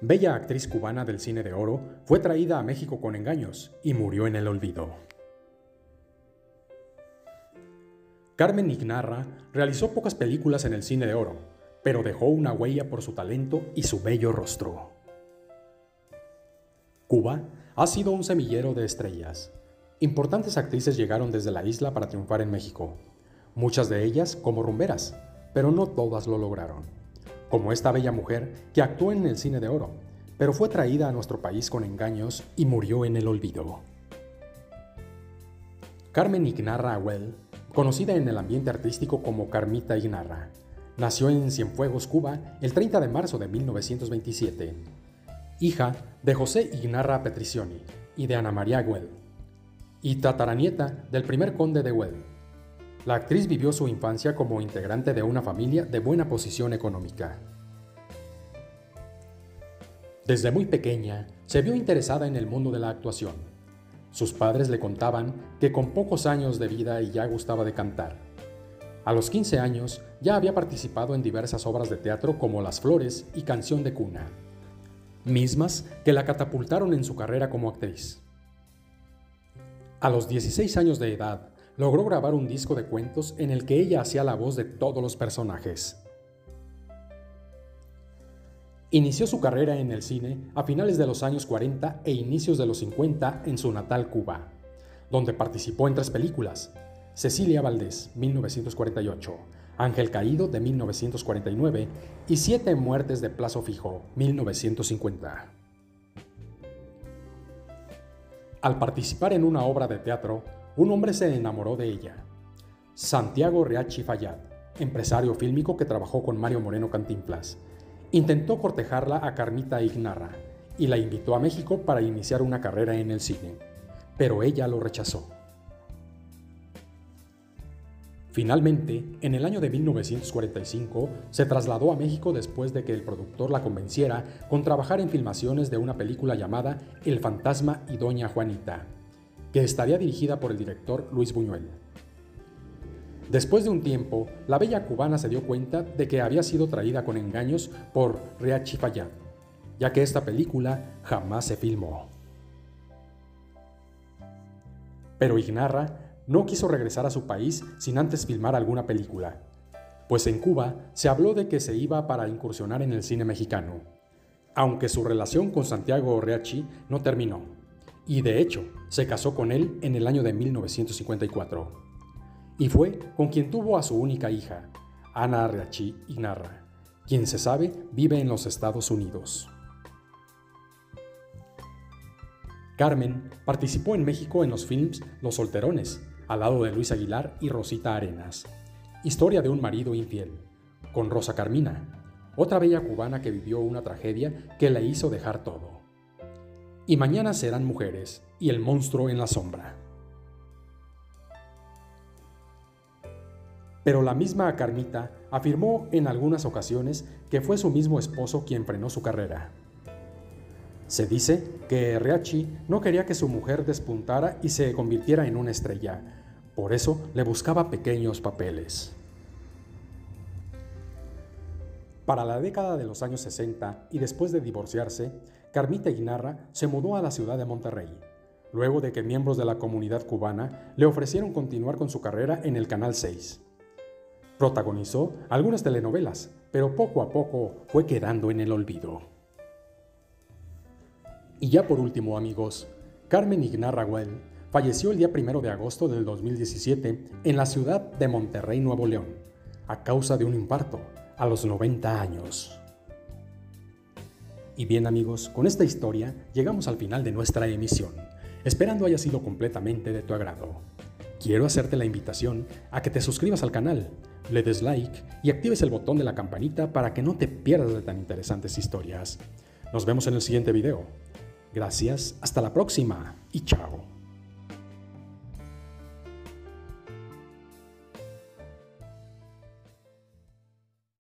bella actriz cubana del cine de oro, fue traída a México con engaños y murió en el olvido. Carmen Ignarra realizó pocas películas en el cine de oro, pero dejó una huella por su talento y su bello rostro. Cuba ha sido un semillero de estrellas. Importantes actrices llegaron desde la isla para triunfar en México, muchas de ellas como rumberas, pero no todas lo lograron. Como esta bella mujer que actuó en el cine de oro, pero fue traída a nuestro país con engaños y murió en el olvido. Carmen Ignarra Ahuel conocida en el ambiente artístico como Carmita Ignarra. Nació en Cienfuegos, Cuba, el 30 de marzo de 1927. Hija de José Ignarra Petricioni y de Ana María Güell. Y tataranieta del primer conde de Güell. La actriz vivió su infancia como integrante de una familia de buena posición económica. Desde muy pequeña se vio interesada en el mundo de la actuación sus padres le contaban que con pocos años de vida ya gustaba de cantar. A los 15 años ya había participado en diversas obras de teatro como Las Flores y Canción de Cuna, mismas que la catapultaron en su carrera como actriz. A los 16 años de edad, logró grabar un disco de cuentos en el que ella hacía la voz de todos los personajes. Inició su carrera en el cine a finales de los años 40 e inicios de los 50 en su natal Cuba, donde participó en tres películas, Cecilia Valdés, 1948, Ángel Caído, de 1949, y Siete Muertes de Plazo Fijo, 1950. Al participar en una obra de teatro, un hombre se enamoró de ella. Santiago Reachi Fayad, empresario fílmico que trabajó con Mario Moreno Cantinflas, Intentó cortejarla a Carmita Ignarra y la invitó a México para iniciar una carrera en el cine, pero ella lo rechazó. Finalmente, en el año de 1945, se trasladó a México después de que el productor la convenciera con trabajar en filmaciones de una película llamada El fantasma y Doña Juanita, que estaría dirigida por el director Luis Buñuel. Después de un tiempo, la bella cubana se dio cuenta de que había sido traída con engaños por Riachi Fayad, ya que esta película jamás se filmó. Pero Ignarra no quiso regresar a su país sin antes filmar alguna película, pues en Cuba se habló de que se iba para incursionar en el cine mexicano, aunque su relación con Santiago Riachi no terminó, y de hecho se casó con él en el año de 1954 y fue con quien tuvo a su única hija, Ana Arriachi Ignarra, quien se sabe vive en los Estados Unidos. Carmen participó en México en los films Los Solterones, al lado de Luis Aguilar y Rosita Arenas. Historia de un marido infiel, con Rosa Carmina, otra bella cubana que vivió una tragedia que la hizo dejar todo. Y mañana serán mujeres y el monstruo en la sombra. Pero la misma Carmita afirmó en algunas ocasiones que fue su mismo esposo quien frenó su carrera. Se dice que Riachi no quería que su mujer despuntara y se convirtiera en una estrella, por eso le buscaba pequeños papeles. Para la década de los años 60 y después de divorciarse, Carmita Ignarra se mudó a la ciudad de Monterrey, luego de que miembros de la comunidad cubana le ofrecieron continuar con su carrera en el Canal 6. Protagonizó algunas telenovelas, pero poco a poco fue quedando en el olvido. Y ya por último, amigos, Carmen Ignarra falleció el día 1 de agosto del 2017 en la ciudad de Monterrey, Nuevo León, a causa de un infarto a los 90 años. Y bien amigos, con esta historia llegamos al final de nuestra emisión, esperando haya sido completamente de tu agrado. Quiero hacerte la invitación a que te suscribas al canal le des like y actives el botón de la campanita para que no te pierdas de tan interesantes historias. Nos vemos en el siguiente video. Gracias, hasta la próxima y chao.